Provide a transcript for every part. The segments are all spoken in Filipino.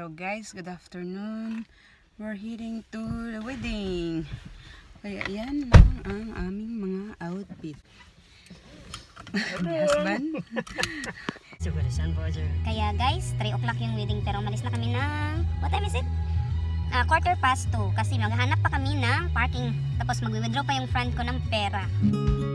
Hello guys, good afternoon. We're heading to the wedding. Kaya yan lang ang aming mga outfit. husband. Kaya guys, 3 o'clock yung wedding pero malis na kami ng, what time is it? Ah, quarter past 2 kasi maghahanap pa kami ng parking tapos mag-withdraw pa yung friend ko ng pera. Hello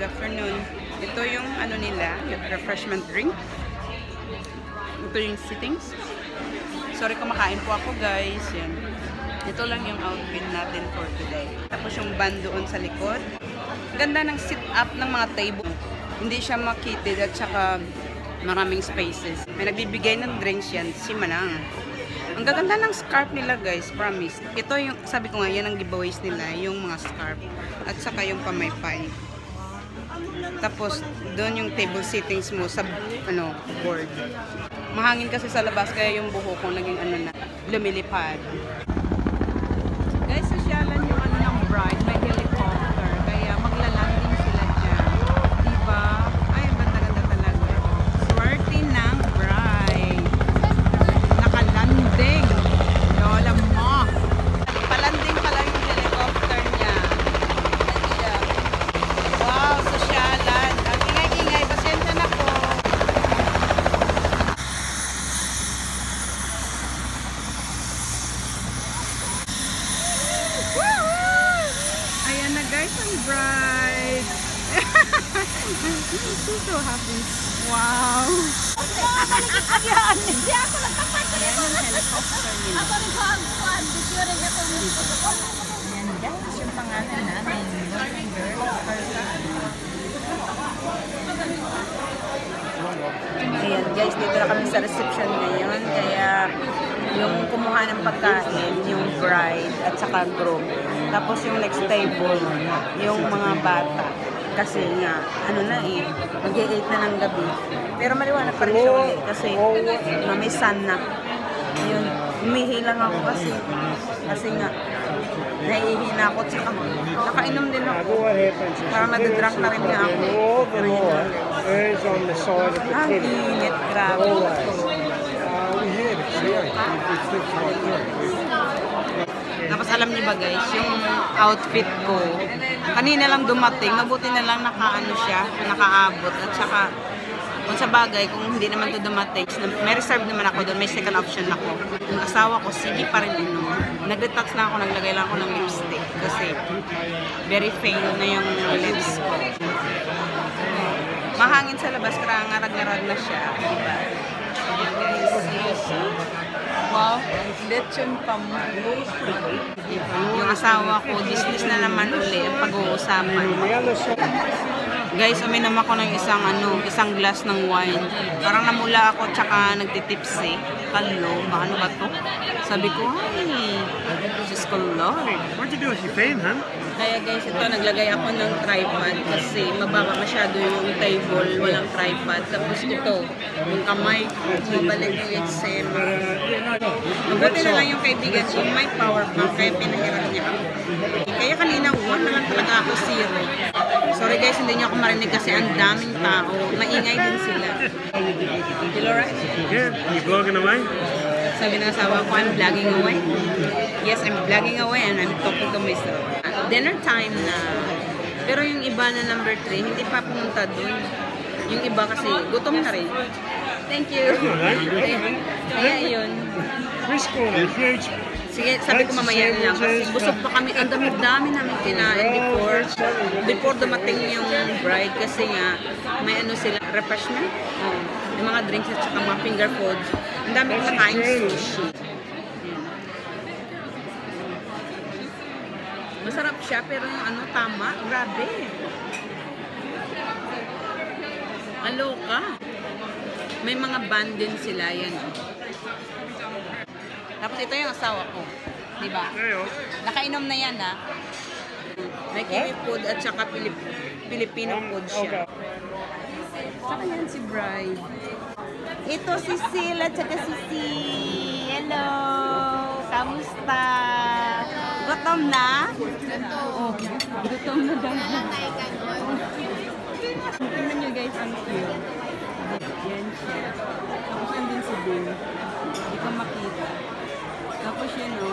good afternoon. Ito yung ano nila, yung refreshment drink. Ito yung sittings. Sorry kumakain po ako guys. Yan. Ito lang yung outfit natin for today. Tapos yung band doon sa likod. Ganda ng sit up ng mga table. Hindi siya makitid at saka maraming spaces. May nagbibigay ng drinks yan, si Manang. Ang gaganda ng scarf nila guys, promise. Ito yung, sabi ko nga, yan ang giveaways nila, yung mga scarf. At saka yung pamaypay. Tapos, doon yung table sittings mo sa, ano, board. Mahangin kasi sa labas, kaya yung buho ko naging ano na, lumilipad. Guys, sosyalan yung ano ng bride, may helicopter. Kaya maglalanding sila dyan. Diba? Ay, ang ganda-ganda talaga. Swerte ng bride. Nakalanding. Lola mo. Palanding pala yung helicopter niya. Siya. Wow, sosyalan. Ang ingay-ingay. Pasensya na po. Ayan na guys, ang bride. She's so happy. Wow. Ayan yung helicopter nila. Ayan guys, yung pangalan namin. Northern Girls Ayan guys, dito na kami sa reception ngayon. Kaya yung kumuha ng pagkain, yung bride at saka groom. Tapos yung next table, yung mga bata. Kasi nga, ano na eh, mag-8 na ng gabi. Pero maliwanag pa rin siya ulit kasi uh, may sun na. Yun, umihi lang ako kasi. Kasi nga, nahihina ako. Tsaka, nakainom din ako. Parang nadidrunk na rin nga ako. side of the Ang init, grabe. Uh, we had it, yeah. It fits right there. Tapos alam niyo ba guys, yung outfit ko, kanina lang dumating, mabuti na lang nakaano siya, nakaabot. At saka, kung sa bagay, kung hindi naman to dumating, may reserve naman ako doon, may second option ako. Yung asawa ko, sige pa rin inom. Nag-retouch na ako, naglagay lang ako ng lipstick. Kasi, very faint na yung lips ko. Mahangin sa labas, kaya ngarag-ngarag na siya. Diba? Ayan guys. Wow, lechon pam. Yung asawa ko, business na naman uli ang pag-uusapan. Guys, uminom ako ng isang ano, isang glass ng wine. Parang namula ako tsaka nagtitipsy. Kaloka. Ano ba to? Sabi ko, ay, Lord. What'd you do with your phone, hun? Kaya guys, ito naglagay ako ng tripod kasi mababa masyado yung table, walang tripod. Tapos ito, yung kamay mabalik yung eksena. Mabuti na lang yung kaibigan ko, may power bank, kaya pinahiram niya ako. Kaya kanina, one na lang talaga ako zero. Sorry guys, hindi niyo ako marinig kasi ang daming tao. Maingay din sila. Feel alright? Yeah, you blogging away? Sabi ng asawa ko, I'm vlogging away. Yes, I'm vlogging away and I'm talking to myself. Dinner time na. Pero yung iba na number 3, hindi pa pumunta dun. Yung iba kasi, gutom na rin. Thank you. Kaya, kaya yun. Corner is huge. Sige, sabi ko mamaya na lang kasi busog pa kami. Ang dami-dami namin kinain before before dumating yung bride kasi nga may ano sila, refreshment. Oh, yung mga drinks at saka mga finger foods. Ang dami ko nakain sushi. Ayan. Masarap siya pero yung ano tama, grabe. Aloka. May mga band din sila yan. oh. Tapos ito yung asawa ko. Di ba? Nakainom na yan, ha? May kiwi food at saka Pilip Filipino food siya. Saka yan si Bride. Ito si Sil at saka si Si. Hello! Kamusta? Gutom na? Oh, gutom na daw. Tingnan nyo guys, ang cute. Yan siya. Tapos nandun si Bing. Hindi ko makita. Tapos yun o,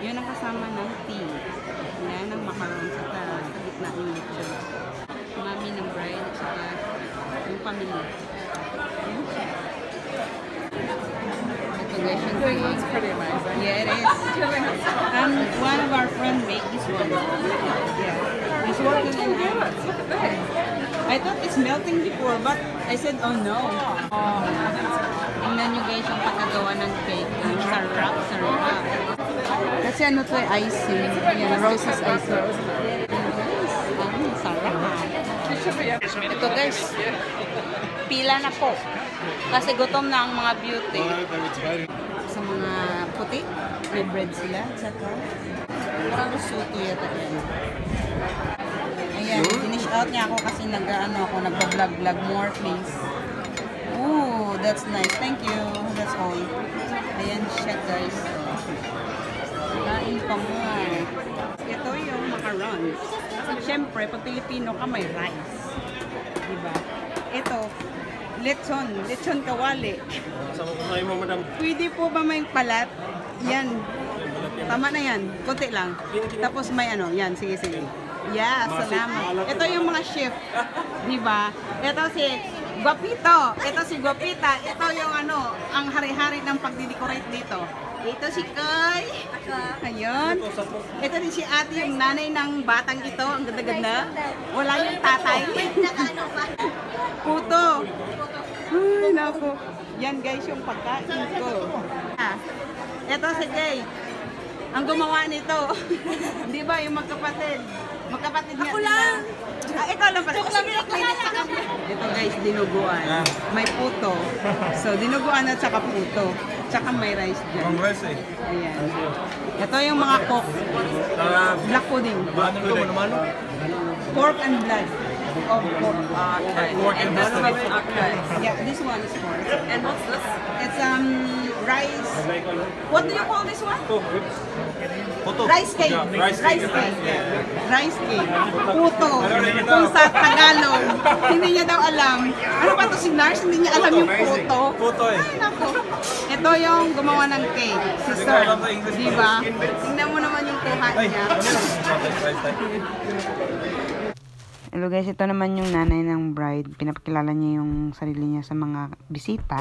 yun ang kasama ng tea. Yan ang macaron sa, sa gitna yung lechon. Mami ng bride at saka yung pamilya. Ito guys yung tea. It's pretty amazing. Yeah, it is. And one of our friends make this one. Yeah. He's working in Ireland. I thought it's melting before, but I said, oh no. Oh. Tingnan nyo guys yung pagkagawa ng cake. Sarap, sarap. Kasi ano to eh, icing. Yan, roses icing. Ang sarap. Ito guys, pila na po. Kasi gutom na ang mga beauty. Sa mga puti, may bread sila. Saka, parang risotto yata yan. Ayan, finish out niya ako kasi nag-ano ako, nagpa-vlog-vlog more please. Ooh, that's nice. Thank you. That's all. Ayan siya guys. Mo. Ito yung macarons. Siyempre, pag Pilipino ka, may rice. Diba? Ito, lechon. Lechon kawali. Sama ko kayo mo, madam. Pwede po ba may palat? Yan. Tama na yan. Kunti lang. Tapos may ano. Yan. Sige, sige. Yeah, salamat. Ito yung mga chef. Di ba? Ito si Guapito. Ito si Guapita. Ito yung ano, ang hari-hari ng pagdidecorate dito. Ito si Koy. Ayun. Ito din si ate, yung nanay ng batang ito. Ang ganda-ganda. Wala yung tatay. Puto. Ay, nako. Yan guys yung pagkain ko. Ah, ito si Jay. Ang gumawa nito. Di ba yung magkapatid? Magkapatid niya. Ako lang. Ah, ikaw lang pala. Sige, Ito guys, dinuguan. May puto. So, dinuguan at saka puto. Tsaka may rice dyan. rice eh. Ayan. Ito yung mga cook. Black pudding. Ano ko naman? Pork and blood. Of pork. Pork and this blood. one- okay. Yeah, this one is pork. And what's this? It's um rice. What do you call this one? Rice cake. Rice Rice cake. Rice cake. Puto. Kung sa Tagalog, hindi niya daw alam. Ano ba to si Nars? Hindi niya alam yung puto. Puto eh. Ay, nako. Ito yung gumawa ng cake. Si Sir. Di ba? Tingnan mo naman yung kuha niya. Hello guys, ito naman yung nanay ng bride. Pinapakilala niya yung sarili niya sa mga bisita.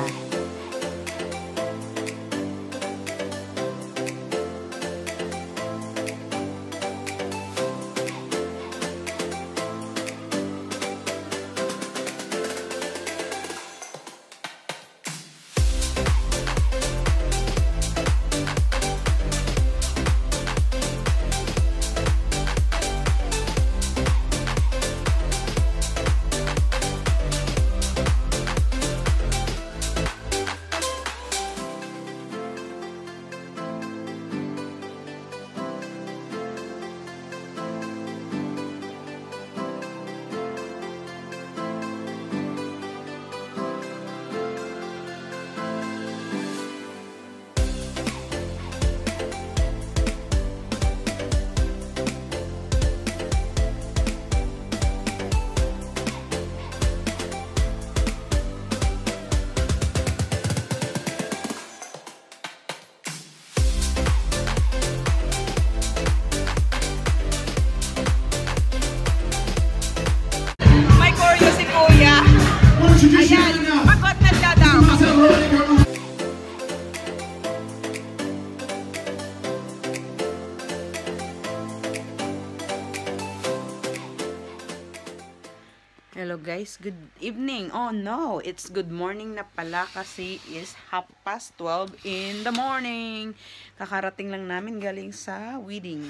Guys, good evening. Oh no, it's good morning na pala kasi is half past 12 in the morning. Kakarating lang namin galing sa wedding.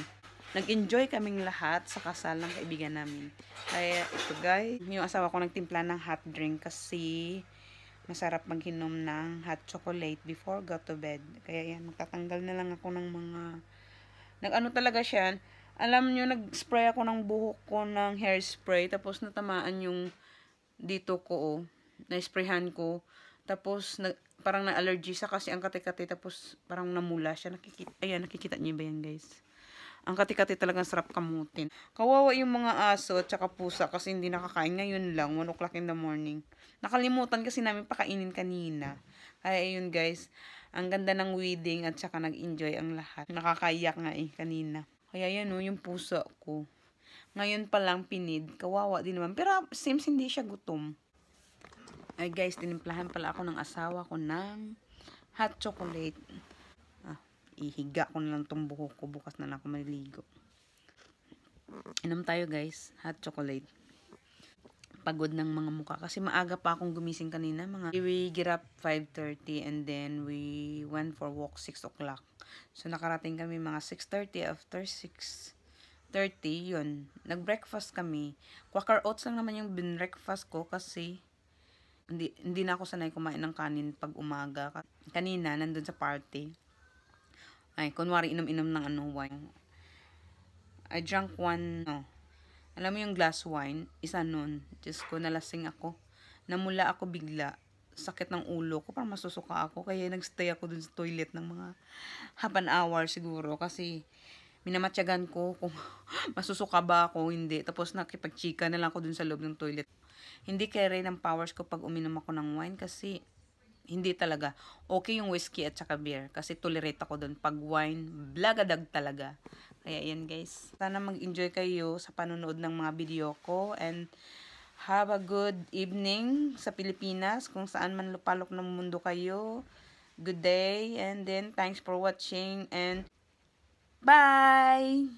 Nag-enjoy kaming lahat sa kasal ng kaibigan namin. Kaya ito guys, yung asawa ko nagtimpla ng hot drink kasi masarap maghinom ng hot chocolate before go to bed. Kaya yan, magtatanggal na lang ako ng mga... Nag-ano talaga siya, alam nyo, nag-spray ako ng buhok ko ng hairspray, tapos natamaan yung dito ko, oh. Na-sprayhan ko. Tapos, nag, parang na-allergy sa kasi ang kati-kati, tapos parang namula siya. Nakikita, ayan, nakikita niyo ba yan, guys? Ang kati-kati talagang sarap kamutin. Kawawa yung mga aso at saka pusa kasi hindi nakakain. Ngayon lang, 1 o'clock in the morning. Nakalimutan kasi namin pakainin kanina. Kaya yun guys, ang ganda ng wedding at saka nag-enjoy ang lahat. Nakakaiyak nga eh kanina. Kaya yan o, yung puso ko. Ngayon pa lang pinid. Kawawa din naman. Pero seems hindi siya gutom. Ay guys, tinimplahan pala ako ng asawa ko ng hot chocolate. Ah, ihiga ko na lang tong buhok ko. Bukas na lang ako maliligo. Inom tayo guys. Hot chocolate. Pagod ng mga mukha. Kasi maaga pa akong gumising kanina. Mga, we get up 5.30 and then we went for walk 6 o'clock. So, nakarating kami mga 6.30 after 6.30, yun. Nag-breakfast kami. Quaker oats lang naman yung breakfast ko kasi hindi, hindi na ako sanay kumain ng kanin pag umaga. Kanina, nandun sa party. Ay, kunwari inom-inom ng ano, wine. I drank one, no. Alam mo yung glass wine, isa nun. Diyos ko, nalasing ako. Namula ako bigla sakit ng ulo ko, parang masusuka ako. Kaya nagstay ako dun sa toilet ng mga half an hour siguro. Kasi minamatyagan ko kung masusuka ba ako, hindi. Tapos nakipagchika na lang ako dun sa loob ng toilet. Hindi carry ng powers ko pag uminom ako ng wine kasi hindi talaga. Okay yung whiskey at saka beer kasi tolerate ako dun. Pag wine, blagadag talaga. Kaya yan guys. Sana mag-enjoy kayo sa panonood ng mga video ko and Have a good evening sa Pilipinas kung saan man lupalok ng mundo kayo. Good day and then thanks for watching and bye!